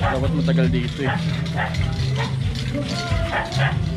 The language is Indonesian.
Dapat matagal dito eh. Ya.